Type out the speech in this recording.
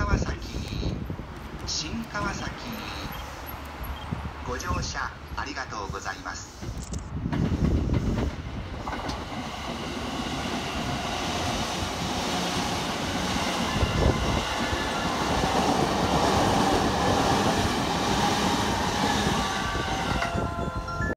川崎新川崎ご乗車ありがとうございます。